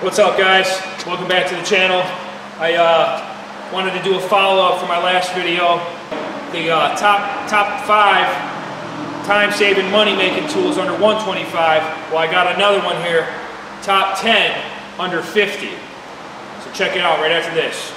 What's up guys? Welcome back to the channel. I uh, wanted to do a follow-up for my last video. The uh, top, top five time-saving money-making tools under 125. Well, I got another one here, top 10 under 50. So check it out right after this.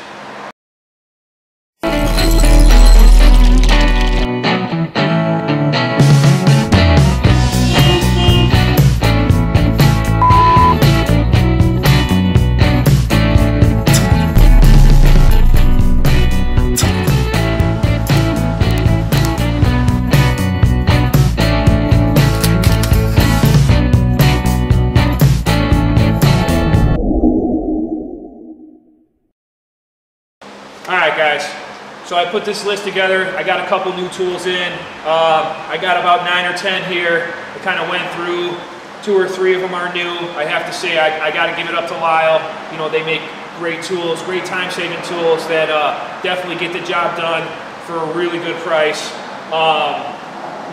So I put this list together. I got a couple new tools in. Um, I got about nine or 10 here. I kind of went through. Two or three of them are new. I have to say, I, I got to give it up to Lisle. You know, they make great tools, great time-saving tools that uh, definitely get the job done for a really good price. Um,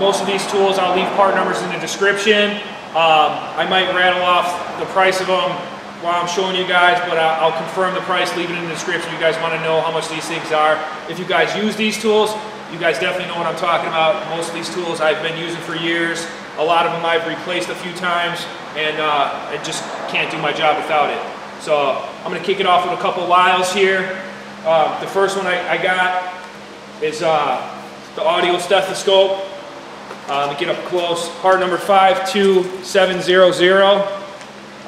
most of these tools, I'll leave part numbers in the description. Um, I might rattle off the price of them while I'm showing you guys, but I'll, confirm the price, leave it in the description. You guys want to know how much these things are. If you guys use these tools, you guys definitely know what I'm talking about. Most of these tools I've been using for years. A lot of them I've replaced a few times, and uh, I just can't do my job without it. So I'm going to kick it off with a couple Lisles here. Uh, the first one I, I got is uh, the audio stethoscope. Me get up close. Part number 52700.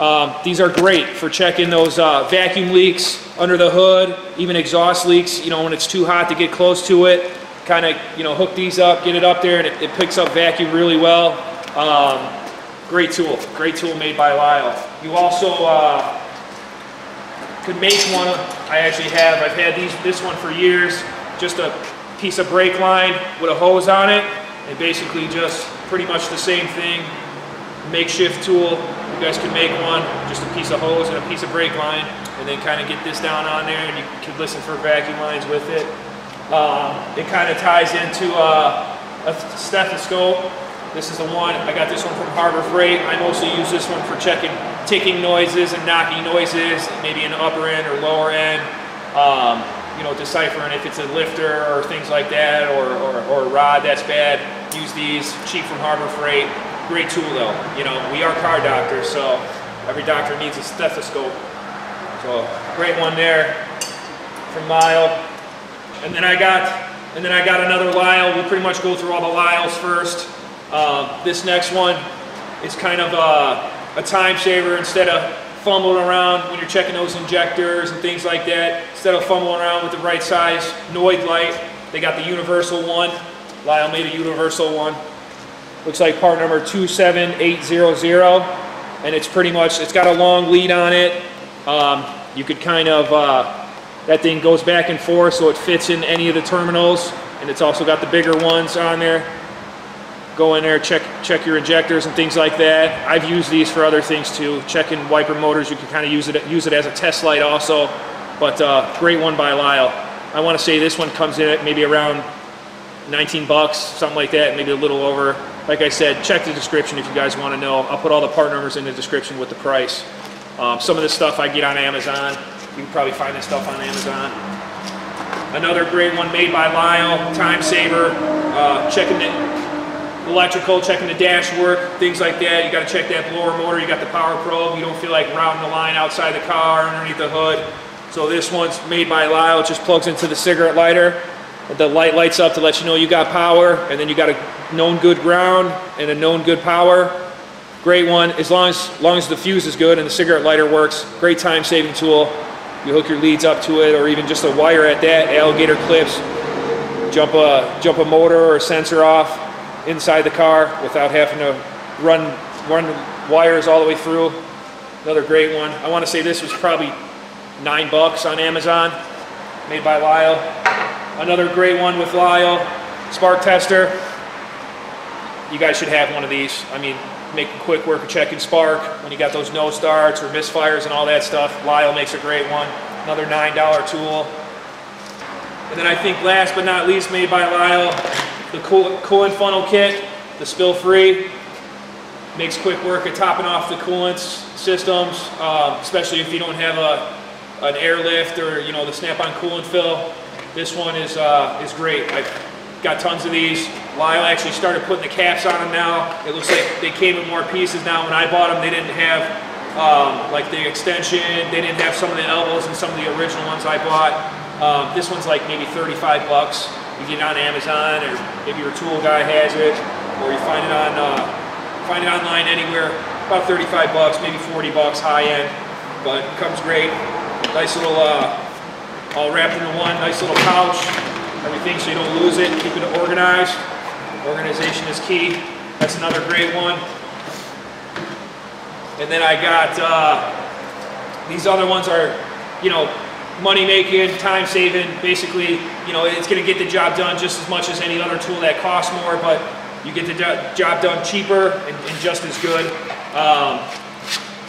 Um, these are great for checking those uh, vacuum leaks under the hood, even exhaust leaks, you know, when it's too hot to get close to it. Kind of, you know, hook these up, get it up there, and it, it picks up vacuum really well. Um, great tool, great tool made by Lisle. You also uh, could make one, I actually have, I've had these, this one for years, just a piece of brake line with a hose on it, and basically just pretty much the same thing, makeshift tool, you guys can make one, just a piece of hose and a piece of brake line, and then kind of get this down on there, and you can listen for vacuum lines with it. Um, it kind of ties into uh, a stethoscope. This is the one, I got this one from Harbor Freight. I mostly use this one for checking ticking noises and knocking noises, maybe an upper end or lower end. Um, you know, deciphering if it's a lifter or things like that, or, or, or a rod that's bad. Use these, cheap from Harbor Freight. Great tool though. You know, we are car doctors, so every doctor needs a stethoscope. So great one there from Lisle. And then I got, and then I got another Lisle. We'll pretty much go through all the Lisles first. Uh, this next one is kind of a, a time saver instead of fumbling around when you're checking those injectors and things like that. Instead of fumbling around with the right size Noid light, they got the universal one. Lisle made a universal one. Looks like part number 27800. And it's pretty much, it's got a long lead on it. Um, you could kind of, uh, that thing goes back and forth so it fits in any of the terminals. And it's also got the bigger ones on there. Go in there, check check your injectors and things like that. I've used these for other things too. Checking wiper motors, you can kind of use it use it as a test light also. But uh, great one by Lisle. I want to say this one comes in at maybe around 19 bucks, something like that, maybe a little over. Like I said, check the description if you guys want to know. I'll put all the part numbers in the description with the price. Um, some of this stuff I get on Amazon. You can probably find this stuff on Amazon. Another great one made by Lisle, time saver, uh, checking the electrical, checking the dash work, things like that. You got to check that blower motor. You got the power probe. You don't feel like routing the line outside the car, underneath the hood. So this one's made by Lisle, It just plugs into the cigarette lighter. The light lights up to let you know you got power, and then you got a known good ground and a known good power. Great one, as long as, long as the fuse is good and the cigarette lighter works. Great time saving tool. You hook your leads up to it, or even just a wire at that, alligator clips. Jump a, jump a motor or a sensor off inside the car without having to run, run wires all the way through. Another great one. I want to say this was probably nine bucks on Amazon, made by Lisle. Another great one with Lisle, spark tester. You guys should have one of these. I mean, making quick work of checking spark when you got those no starts or misfires and all that stuff. Lisle makes a great one. Another $9 tool. And then I think last but not least made by Lisle, the coolant funnel kit, the spill free. makes quick work of topping off the coolant systems, um, especially if you don't have a, an airlift or you know the snap-on coolant fill. This one is, uh, is great. I've got tons of these. Lisle actually started putting the caps on them now. It looks like they came in more pieces now. When I bought them, they didn't have um, like the extension. They didn't have some of the elbows and some of the original ones I bought. Um, this one's like maybe 35 bucks. You get it on Amazon or maybe your tool guy has it or you find it on uh, find it online anywhere. About 35 bucks, maybe 40 bucks high end, but comes great. Nice little uh, all wrapped into one. Nice little pouch. Everything so you don't lose it. Keep it organized. Organization is key. That's another great one. And then I got uh, these other ones are, you know, money making, time saving. Basically, you know, it's going to get the job done just as much as any other tool that costs more, but you get the job done cheaper and, and just as good. Um,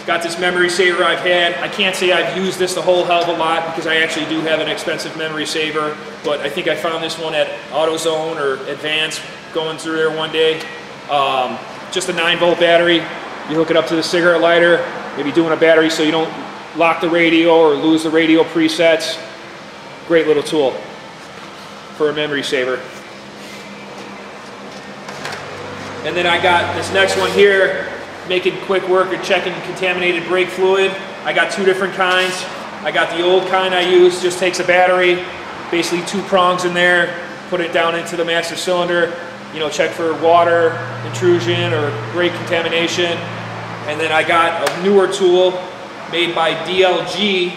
Got this memory saver I've had. I can't say I've used this a whole hell of a lot because I actually do have an expensive memory saver, but I think I found this one at AutoZone or Advance going through there one day. Um, just a 9 volt battery. You hook it up to the cigarette lighter, maybe doing a battery so you don't lock the radio or lose the radio presets. Great little tool for a memory saver. And then I got this next one here making quick work of checking contaminated brake fluid. I got two different kinds. I got the old kind I use, just takes a battery, basically two prongs in there, put it down into the master cylinder, you know, check for water intrusion or brake contamination. And then I got a newer tool made by DLG.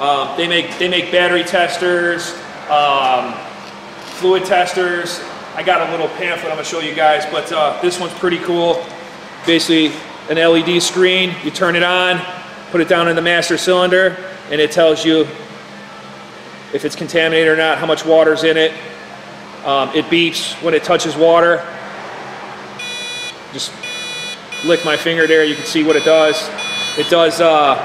Um, they make they make battery testers, um, fluid testers. I got a little pamphlet I'm gonna show you guys, but uh, this one's pretty cool basically an LED screen. You turn it on, put it down in the master cylinder, and it tells you if it's contaminated or not, how much water's in it. Um, it beeps when it touches water. Just lick my finger there, you can see what it does. It does uh,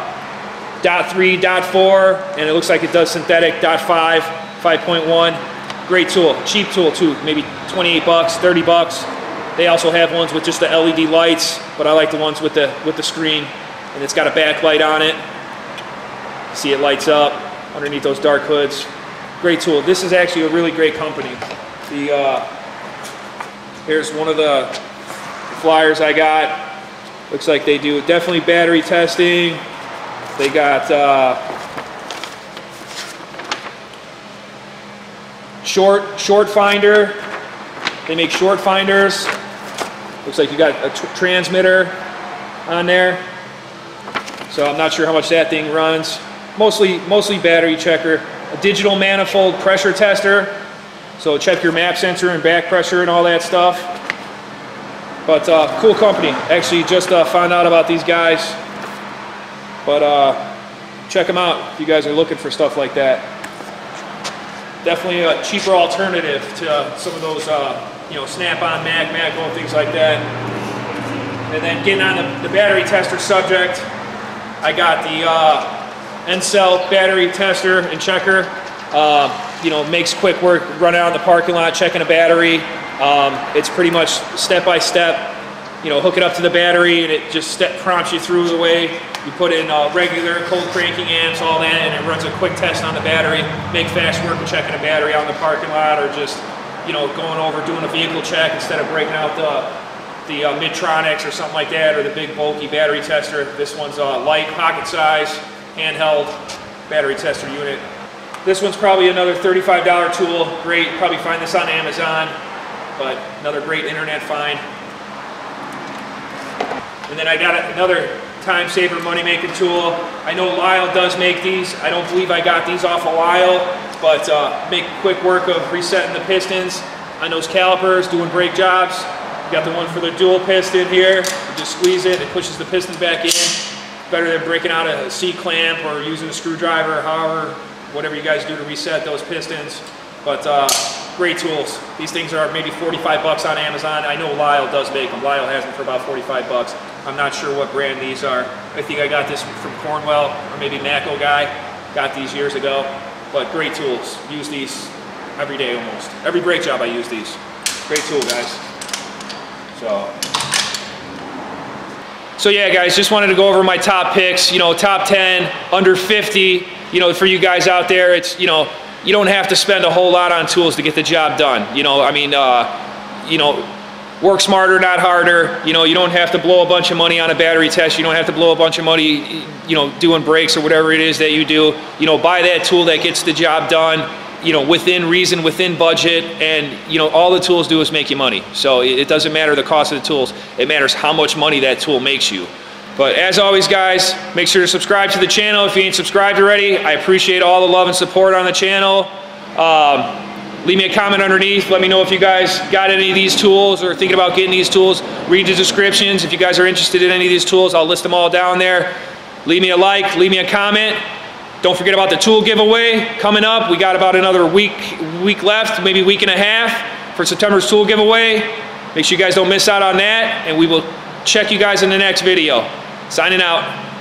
dot three, dot four, and it looks like it does synthetic dot five, 5.1. Great tool, cheap tool too, maybe 28 bucks, 30 bucks. They also have ones with just the LED lights, but I like the ones with the with the screen, and it's got a backlight on it. See it lights up underneath those dark hoods. Great tool. This is actually a really great company. The uh, here's one of the flyers I got. Looks like they do definitely battery testing. They got uh, short short finder. They make short finders. Looks like you got a transmitter on there. So I'm not sure how much that thing runs. Mostly, mostly battery checker. A digital manifold pressure tester. So check your map sensor and back pressure and all that stuff. But uh, cool company. Actually just uh, found out about these guys. But uh, check them out if you guys are looking for stuff like that. Definitely a cheaper alternative to uh, some of those uh, you know, snap-on mag, mag things like that. And then getting on the, the battery tester subject, I got the uh, Ancel battery tester and checker. Uh, you know, makes quick work, run out in the parking lot, checking a battery. Um, it's pretty much step by step. You know, hook it up to the battery and it just step prompts you through the way. You put in uh, regular cold cranking amps, all that, and it runs a quick test on the battery. Make fast work of checking a battery out in the parking lot or just you know, going over doing a vehicle check instead of breaking out the the uh, Midtronics or something like that, or the big bulky battery tester. This one's a uh, light, pocket size, handheld battery tester unit. This one's probably another $35 tool. Great, probably find this on Amazon, but another great internet find. And then I got another time saver money making tool. I know Lisle does make these. I don't believe I got these off of Lisle, but uh, make quick work of resetting the pistons on those calipers, doing brake jobs. got the one for the dual piston here. You just squeeze it, it pushes the piston back in. Better than breaking out a C-clamp or using a screwdriver, however, whatever you guys do to reset those pistons. But uh, great tools. These things are maybe 45 bucks on Amazon. I know Lisle does make them. Lisle has them for about 45 bucks. I'm not sure what brand these are. I think I got this from Cornwell or maybe Matco guy. Got these years ago. But great tools. Use these every day almost. Every brake job I use these. Great tool, guys. So, So yeah, guys, just wanted to go over my top picks. You know, top 10, under 50. You know, for you guys out there, it's you know, you don't have to spend a whole lot on tools to get the job done. You know, I mean, uh, you know, work smarter, not harder. You know, you don't have to blow a bunch of money on a battery test. You don't have to blow a bunch of money, you know, doing brakes or whatever it is that you do. You know, buy that tool that gets the job done you know, within reason, within budget, and you know, all the tools do is make you money. So it doesn't matter the cost of the tools. It matters how much money that tool makes you. But as always, guys, make sure to subscribe to the channel if you ain't subscribed already. I appreciate all the love and support on the channel. Um, leave me a comment underneath. Let me know if you guys got any of these tools or thinking about getting these tools. Read the descriptions. If you guys are interested in any of these tools, I'll list them all down there. Leave me a like, leave me a comment. Don't forget about the tool giveaway coming up. We got about another week, week left, maybe week and a half for September's tool giveaway. Make sure you guys don't miss out on that, and we will check you guys in the next video. Signing out.